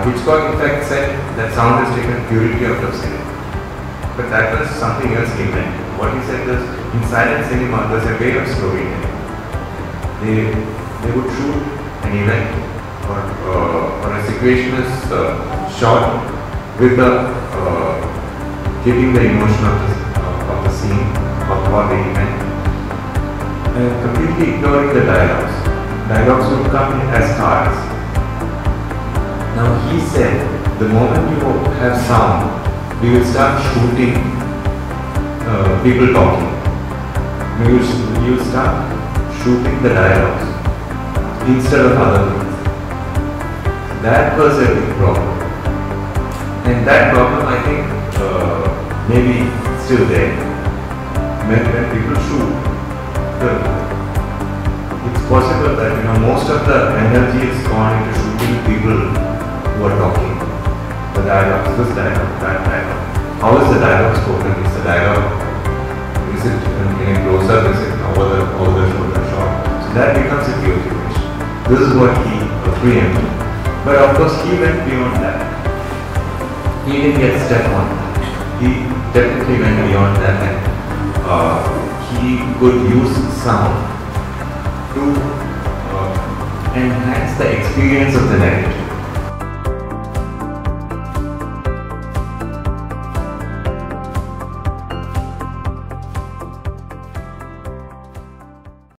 Uh, Hitchcock in fact said that sound has taken purity out of cinema. But that was something else he meant. What he said was, in silent cinema, there's a way of storytelling. They, they would shoot an event or, uh, or a situation is uh, shot with the uh, giving the emotion of the, of the scene of what the event and completely ignoring the dialogues. Dialogues would come in as cards. Now he said, the moment you have sound, we will start shooting uh, people talking. We will, you will start shooting the dialogues instead of other things. That was a big problem. And that problem, I think, uh, maybe still there. When, when people shoot, the, it's possible that you know most of the energy is gone into talking. The dialogue, this dialogue, that dialogue. How is the dialogue spoken? Is the dialogue is it in, close up? Is it over the over the shoulder shot? So that becomes a POV question. This is what he preempted. But of course he went beyond that. He didn't get step on that. He definitely went beyond that and uh, he could use sound to uh, enhance the experience of the narrative.